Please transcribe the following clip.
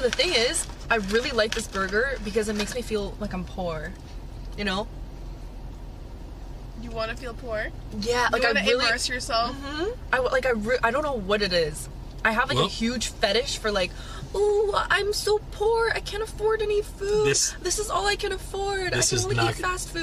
the thing is, I really like this burger because it makes me feel like I'm poor. You know? You want to feel poor? Yeah, like you I really, immerse yourself. Mhm. I like I re- I don't know what it is. I have like Well- a huge fetish for like, oh, I'm so poor. I can't afford any food. This- this is all I can afford. this I is can only not- eat fast food.